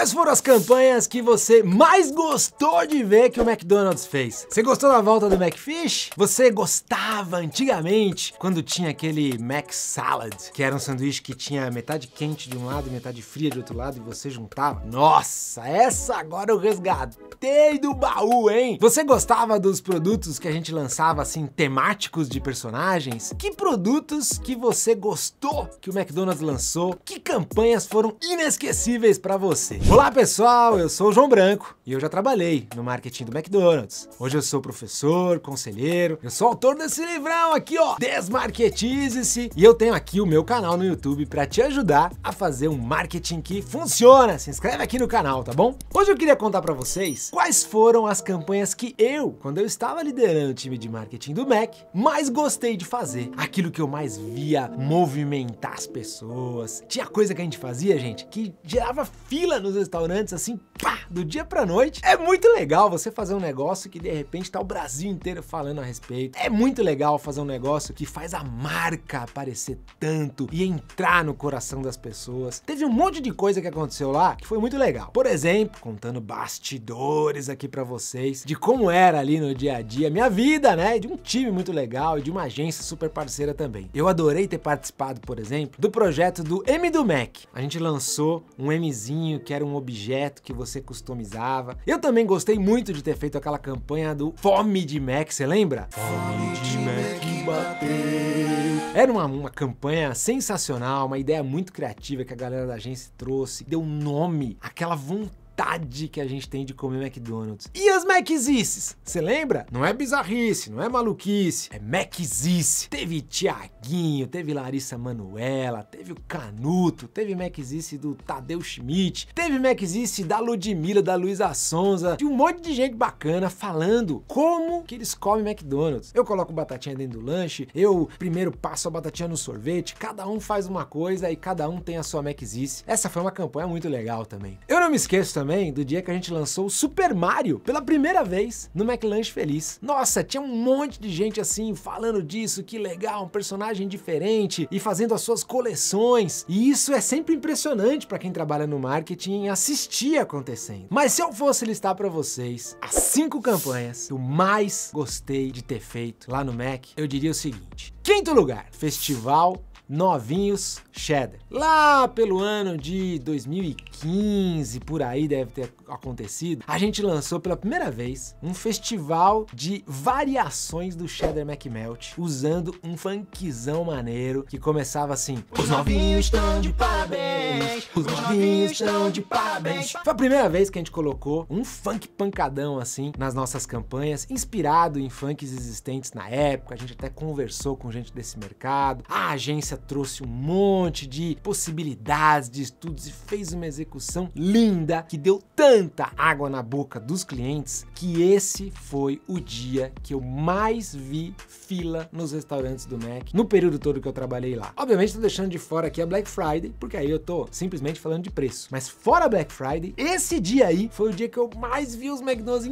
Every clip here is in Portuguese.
Quais foram as campanhas que você mais gostou de ver que o McDonald's fez? Você gostou da volta do McFish? Você gostava antigamente quando tinha aquele Mac Salad, que era um sanduíche que tinha metade quente de um lado e metade fria do outro lado e você juntava? Nossa, essa agora eu resgatei do baú, hein? Você gostava dos produtos que a gente lançava assim temáticos de personagens? Que produtos que você gostou que o McDonald's lançou? Que campanhas foram inesquecíveis para você? Olá pessoal, eu sou o João Branco e eu já trabalhei no marketing do McDonald's. Hoje eu sou professor, conselheiro, eu sou autor desse livrão aqui ó, Desmarketize-se e eu tenho aqui o meu canal no YouTube para te ajudar a fazer um marketing que funciona. Se inscreve aqui no canal, tá bom? Hoje eu queria contar para vocês quais foram as campanhas que eu, quando eu estava liderando o time de marketing do Mac, mais gostei de fazer. Aquilo que eu mais via movimentar as pessoas. Tinha coisa que a gente fazia, gente, que gerava fila nos restaurantes assim, pá, do dia pra noite. É muito legal você fazer um negócio que de repente tá o Brasil inteiro falando a respeito. É muito legal fazer um negócio que faz a marca aparecer tanto e entrar no coração das pessoas. Teve um monte de coisa que aconteceu lá que foi muito legal. Por exemplo, contando bastidores aqui para vocês de como era ali no dia a dia, minha vida, né? De um time muito legal e de uma agência super parceira também. Eu adorei ter participado, por exemplo, do projeto do M do Mac. A gente lançou um Mzinho que era um objeto que você customizava. Eu também gostei muito de ter feito aquela campanha do Fome de Mac, você lembra? Fome de Mac bateu. Era uma, uma campanha sensacional, uma ideia muito criativa que a galera da agência trouxe, deu nome àquela vontade vontade que a gente tem de comer McDonald's. E as Maczices? Você lembra? Não é bizarrice, não é maluquice, é Maczice. Teve Tiaguinho, teve Larissa Manuela, teve o Canuto, teve Maczice do Tadeu Schmidt, teve Maczice da Ludmilla, da Luísa Sonza, de um monte de gente bacana falando como que eles comem McDonald's. Eu coloco batatinha dentro do lanche, eu primeiro passo a batatinha no sorvete, cada um faz uma coisa e cada um tem a sua Maczice. Essa foi uma campanha muito legal também. Eu não me esqueço também também do dia que a gente lançou o Super Mario pela primeira vez no McLanche Feliz. Nossa, tinha um monte de gente assim falando disso, que legal, um personagem diferente e fazendo as suas coleções. E isso é sempre impressionante para quem trabalha no marketing assistir acontecendo. Mas se eu fosse listar para vocês as cinco campanhas que eu mais gostei de ter feito lá no Mac, eu diria o seguinte: quinto lugar, Festival novinhos cheddar. Lá pelo ano de 2015, por aí deve ter acontecido, a gente lançou pela primeira vez um festival de variações do cheddar McMelt, usando um funkzão maneiro que começava assim: Os novinhos estão de parabéns, os novinhos estão de parabéns. Foi a primeira vez que a gente colocou um funk pancadão assim nas nossas campanhas, inspirado em funks existentes na época. A gente até conversou com gente desse mercado. A agência trouxe um monte de possibilidades de estudos e fez uma execução linda que deu tanta água na boca dos clientes que esse foi o dia que eu mais vi fila nos restaurantes do Mac no período todo que eu trabalhei lá. Obviamente tô deixando de fora aqui a Black Friday, porque aí eu tô simplesmente falando de preço. Mas fora Black Friday, esse dia aí foi o dia que eu mais vi os McDonald's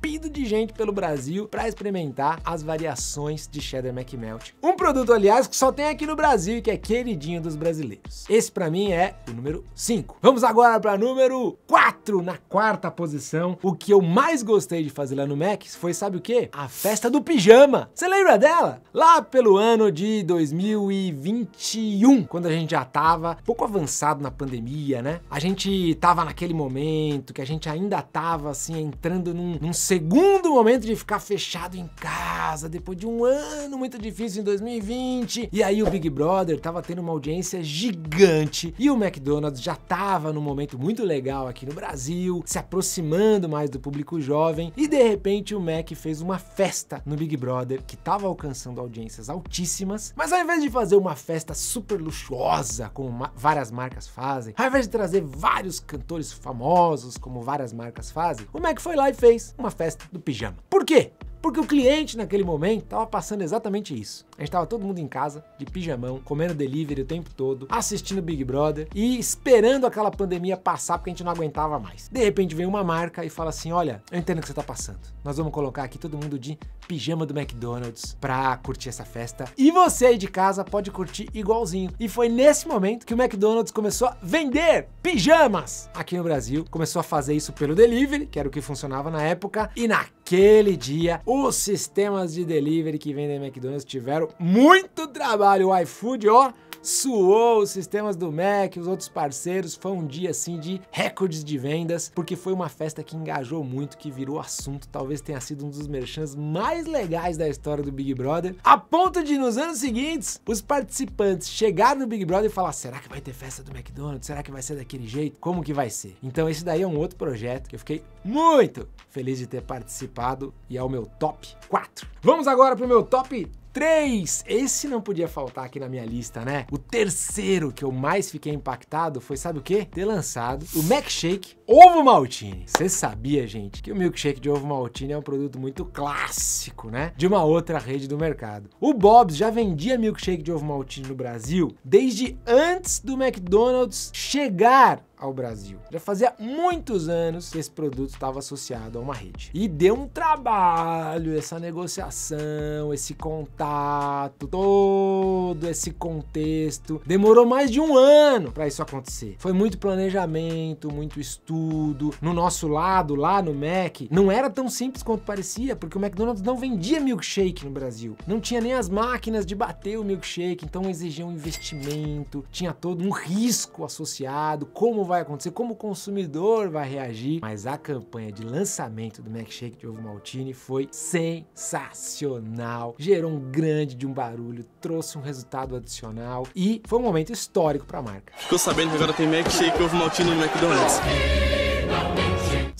entupido de gente pelo Brasil para experimentar as variações de cheddar McMelt. Um produto, aliás, que só tem aqui no Brasil Brasil que é queridinho dos brasileiros. Esse para mim é o número 5. Vamos agora para número 4, na quarta posição. O que eu mais gostei de fazer lá no Mac foi, sabe o que? A festa do pijama. Você lembra dela? Lá pelo ano de 2021, quando a gente já tava pouco avançado na pandemia, né? A gente tava naquele momento que a gente ainda tava assim entrando num, num segundo momento de ficar fechado em casa depois de um ano muito difícil em 2020. E aí o Big Brother tava tendo uma audiência gigante. E o McDonald's já tava num momento muito legal aqui no Brasil, se aproximando mais do público jovem. E de repente o Mac fez uma festa no Big Brother que tava alcançando audiências altíssimas, mas ao invés de fazer uma festa super luxuosa como várias marcas fazem, ao invés de trazer vários cantores famosos como várias marcas fazem, o Mac foi lá e fez uma festa do pijama. Por quê? Porque o cliente naquele momento estava passando exatamente isso. A gente estava todo mundo em casa, de pijamão, comendo delivery o tempo todo, assistindo Big Brother e esperando aquela pandemia passar porque a gente não aguentava mais. De repente vem uma marca e fala assim: olha, eu entendo o que você está passando. Nós vamos colocar aqui todo mundo de pijama do McDonald's pra curtir essa festa. E você aí de casa pode curtir igualzinho. E foi nesse momento que o McDonald's começou a vender pijamas aqui no Brasil. Começou a fazer isso pelo delivery, que era o que funcionava na época. E naquele dia, os sistemas de delivery que vendem McDonald's tiveram muito trabalho. O iFood, ó suou os sistemas do Mac, os outros parceiros. Foi um dia assim de recordes de vendas, porque foi uma festa que engajou muito, que virou assunto. Talvez tenha sido um dos merchants mais legais da história do Big Brother. A ponto de nos anos seguintes, os participantes chegaram no Big Brother e falar: será que vai ter festa do McDonald's? Será que vai ser daquele jeito? Como que vai ser? Então, esse daí é um outro projeto que eu fiquei muito feliz de ter participado e é o meu top 4. Vamos agora pro meu top 3. Esse não podia faltar aqui na minha lista, né? O terceiro que eu mais fiquei impactado foi, sabe o quê? Ter lançado o Milkshake Ovo Maltine. Você sabia, gente, que o milkshake de ovo maltine é um produto muito clássico, né? De uma outra rede do mercado. O Bob's já vendia milkshake de ovo maltine no Brasil desde antes do McDonald's chegar ao Brasil. Já fazia muitos anos que esse produto estava associado a uma rede. E deu um trabalho essa negociação, esse contato, todo esse contexto. Demorou mais de um ano para isso acontecer. Foi muito planejamento, muito estudo. No nosso lado, lá no Mac, não era tão simples quanto parecia, porque o McDonald's não vendia milkshake no Brasil. Não tinha nem as máquinas de bater o milkshake, então exigia um investimento, tinha todo um risco associado, como vai acontecer, como o consumidor vai reagir. Mas a campanha de lançamento do milkshake de ovo maltine foi sensacional. Gerou um grande de um barulho, trouxe um resultado adicional e foi um momento histórico para a marca. Ficou sabendo que agora tem milkshake ovo maltine no McDonald's?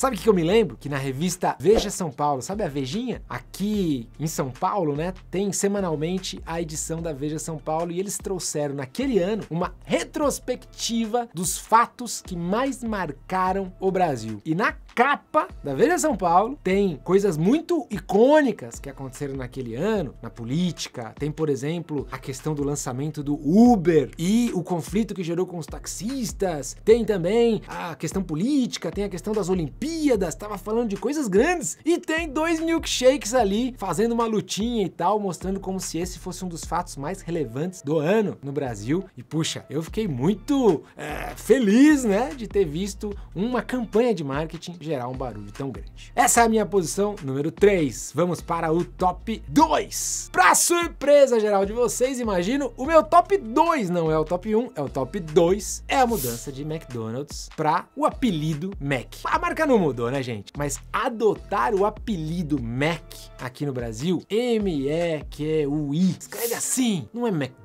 Sabe o que eu me lembro? Que na revista Veja São Paulo, sabe a Vejinha? Aqui em São Paulo, né, tem semanalmente a edição da Veja São Paulo e eles trouxeram naquele ano uma retrospectiva dos fatos que mais marcaram o Brasil. E na capa da Veja São Paulo tem coisas muito icônicas que aconteceram naquele ano, na política. Tem, por exemplo, a questão do lançamento do Uber e o conflito que gerou com os taxistas. Tem também a questão política, tem a questão das Olimpíadas, tava falando de coisas grandes. E tem dois milkshakes ali fazendo uma lutinha e tal, mostrando como se esse fosse um dos fatos mais relevantes do ano no Brasil. E puxa, eu fiquei muito é, feliz, né, de ter visto uma campanha de marketing gerar um barulho tão grande. Essa é a minha posição número 3. Vamos para o top 2. Pra surpresa geral de vocês, imagino, o meu top 2 não é o top 1, é o top 2. É a mudança de McDonald's para o apelido Mac. A marca não mudou, né, gente? Mas adotar o apelido Mac aqui no Brasil, M-E-Q-U-I, escreve assim, não é McDonald's,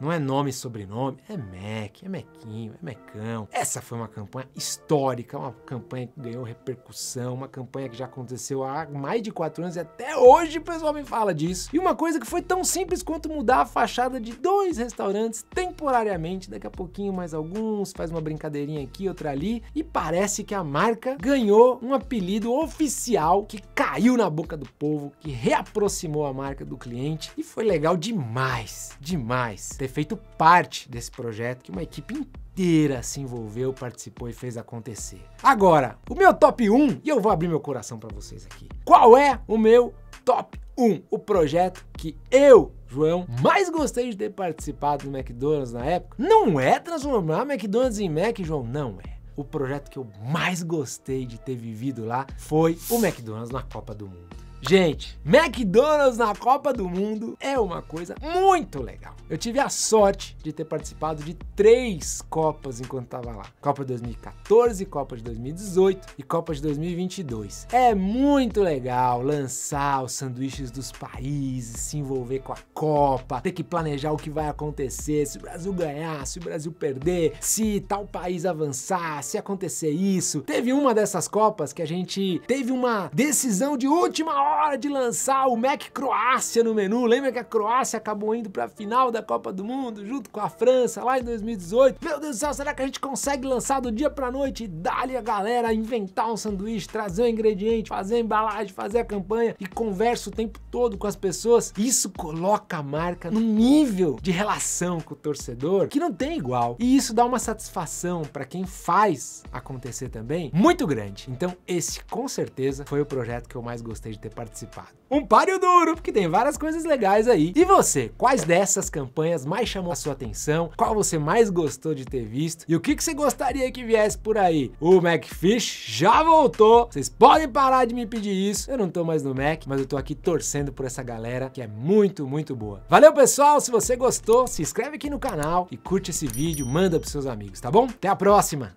não é nome e sobrenome, é Mac, é Mequinho, é Mecão. Essa foi uma campanha histórica, uma campanha que ganhou repercussão, uma campanha que já aconteceu há mais de quatro anos e até hoje o pessoal me fala disso. E uma coisa que foi tão simples quanto mudar a fachada de dois restaurantes temporariamente, daqui a pouquinho mais alguns, faz uma brincadeirinha aqui, outra ali, e parece que a marca ganhou um apelido oficial que caiu na boca do povo, que reaproximou a marca do cliente e foi legal demais, demais ter feito parte desse projeto que uma equipe inteira se envolveu, participou e fez acontecer. Agora, o meu top 1, e eu vou abrir meu coração para vocês aqui. Qual é o meu top 1? O projeto que eu, João, mais gostei de ter participado do McDonald's na época, não é transformar McDonald's em Mac, João, não é. O projeto que eu mais gostei de ter vivido lá foi o McDonald's na Copa do Mundo. Gente, McDonald's na Copa do Mundo é uma coisa muito legal. Eu tive a sorte de ter participado de três Copas enquanto estava lá: Copa de 2014, Copa de 2018 e Copa de 2022. É muito legal lançar os sanduíches dos países, se envolver com a Copa, ter que planejar o que vai acontecer, se o Brasil ganhar, se o Brasil perder, se tal país avançar, se acontecer isso. Teve uma dessas Copas que a gente teve uma decisão de última hora de lançar o Mac Croácia no menu. Lembra que a Croácia acabou indo para a final da Copa do Mundo junto com a França lá em 2018? Meu Deus do céu, será que a gente consegue lançar do dia para noite e dar-lhe a galera inventar um sanduíche, trazer um ingrediente, fazer a embalagem, fazer a campanha e conversa o tempo todo com as pessoas? Isso coloca a marca num nível de relação com o torcedor que não tem igual. E isso dá uma satisfação para quem faz acontecer também muito grande. Então, esse com certeza foi o projeto que eu mais gostei de ter participado. Um páreo duro, porque tem várias coisas legais aí. E você, quais dessas campanhas mais chamou a sua atenção? Qual você mais gostou de ter visto? E o que, que você gostaria que viesse por aí? O Macfish já voltou. Vocês podem parar de me pedir isso. Eu não tô mais no Mac, mas eu tô aqui torcendo por essa galera que é muito, muito boa. Valeu, pessoal. Se você gostou, se inscreve aqui no canal e curte esse vídeo, manda pros seus amigos, tá bom? Até a próxima!